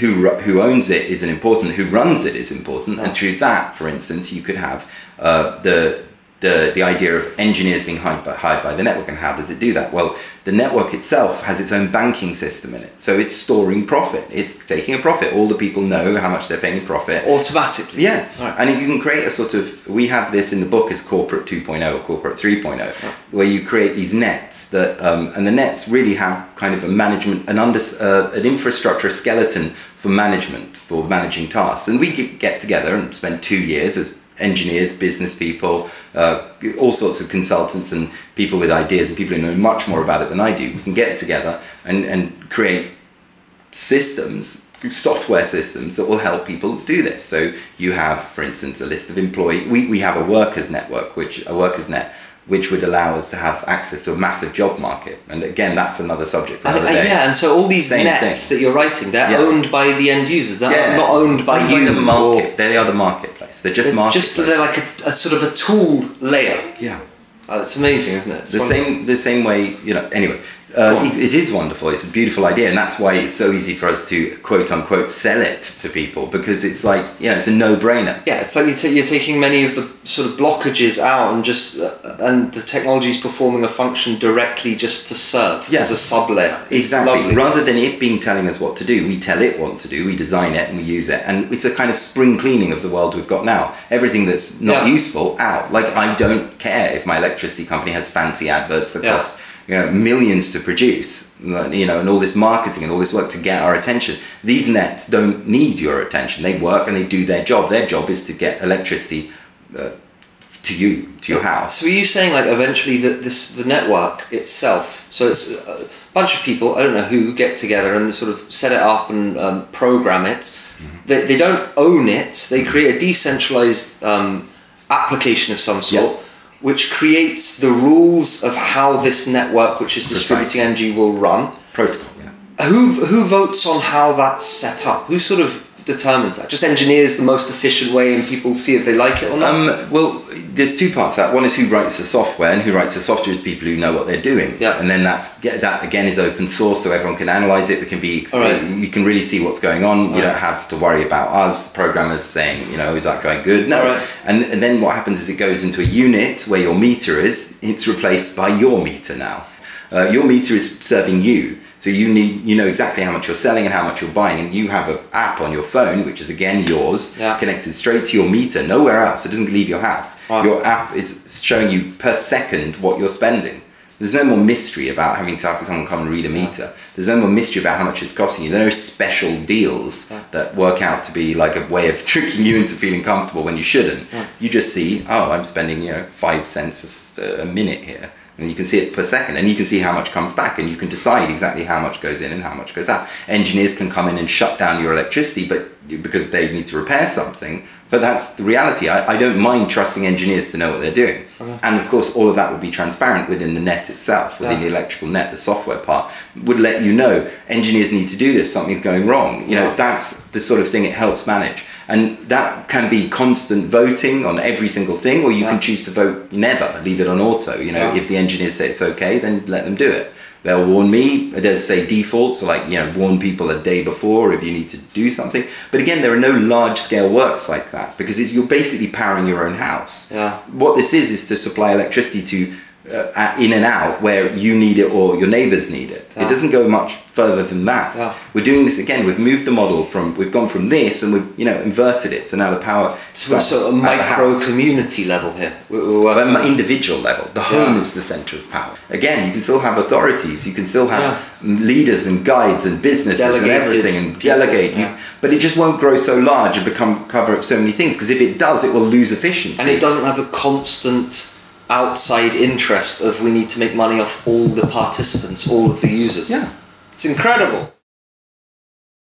who who owns it isn't important, who runs it is important, and through that, for instance, you could have uh, the the the idea of engineers being hired by, hired by the network, and how does it do that? Well, the network itself has its own banking system in it, so it's storing profit. It's taking a profit. All the people know how much they're paying in profit Automatically. yeah, Right. and you can create a sort of. We have this in the book as corporate 2.0 or corporate 3.0, where you create these nets that, um, and the nets really have kind of a management, an under, uh, an infrastructure, a skeleton for management, for managing tasks. And we get, get together and spend two years as engineers, business people, uh, all sorts of consultants and people with ideas and people who know much more about it than I do. We can get together and, and create systems, software systems that will help people do this. So you have, for instance, a list of employee. We, we have a workers network, which a workers net, which would allow us to have access to a massive job market. And again, that's another subject for another uh, day. yeah, and so all these Same nets thing. that you're writing, they're Yeah. owned by the end users. They're Yeah. not owned by Owned you. the or- market. They are the marketplace. They're just They're marketplace. just they're like a, a sort of a tool layer. yeah. Oh, it's amazing, isn't it? It's the wonderful. same the same way you know anyway uh, it, it is wonderful it's a beautiful idea and that's why it's so easy for us to quote unquote sell it to people because it's like you know it's a no-brainer Yeah, it's like you're, you're taking many of the sort of blockages out and just uh, and the technology is performing a function directly just to serve Yeah. as a sub layer. exactly Lovely. rather than it being telling us what to do we tell it what to do we design it and we use it and it's a kind of spring cleaning of the world we've got now everything that's not Yeah. useful out like i don't care if my electricity company has fancy adverts that Yeah. cost you know millions to produce you know and all this marketing and all this work to get our attention these nets don't need your attention they work and they do their job their job is to get electricity uh, to you to your house So are you saying like eventually that this the network itself? So it's a bunch of people I don't know who get together and sort of set it up and um, program it. Mm-hmm. They, they don't own it. They create a decentralized um, application of some sort. Yeah. Which creates the rules of how this network, which is distributing energy, will run. protocol yeah Who who votes on how that's set up? Who sort of determines that? Just engineers the most efficient way, and people see if they like it or not. Um, well, there's two parts to that. One is who writes the software, and who writes the software is people who know what they're doing. Yeah. And then that's that again is open source, so everyone can analyze it. It can be right. you can really see what's going on. You All don't have to worry about us programmers saying, you know, is that guy good? No. Right. And, and then what happens is it goes into a unit where your meter is. It's replaced by your meter now. Uh, your meter is serving you. So you need you know exactly how much you're selling and how much you're buying, and you have an app on your phone, which is again yours, Yeah. connected straight to your meter, nowhere else. It doesn't leave your house. Wow. Your app is showing you per second what you're spending. There's no more mystery about having to have someone come and read a meter. There's no more mystery about how much it's costing you. There are no special deals that work out to be like a way of tricking you into feeling comfortable when you shouldn't. You just see, oh, I'm spending you know five cents a minute here, and you can see it per second, and you can see how much comes back, and you can decide exactly how much goes in and how much goes out. Engineers can come in and shut down your electricity, but because they need to repair something. But that's the reality. I, I don't mind trusting engineers to know what they're doing. Uh-huh. And of course, all of that will be transparent within the net itself, within Yeah. the electrical net, the software part would let you know engineers need to do this, something's going wrong. You know, Yeah. that's the sort of thing it helps manage. And that can be constant voting on every single thing, or you Yeah. can choose to vote never, leave it on auto. You know, Yeah. if the engineers say it's okay, then let them do it. They'll warn me. It does say defaults, so like you know, warn people a day before if you need to do something. But again, there are no large scale works like that because it's, you're basically powering your own house. Yeah. What this is is to supply electricity to uh, in and out where you need it or your neighbours need it. Yeah. It doesn't go much further than that. Yeah. We're doing this again. We've moved the model from we've gone from this and we've you know inverted it. So now the power So starts sort of micro community level here. We're, we're individual level, the home Yeah. is the center of power. Again, you can still have authorities, you can still have Yeah. leaders and guides and businesses Delegated and everything, and people, delegate. You, but it just won't grow so large and become cover up so many things. Because if it does, it will lose efficiency. and it doesn't have a constant outside interest of we need to make money off all the participants, all of the users. Yeah. It's incredible.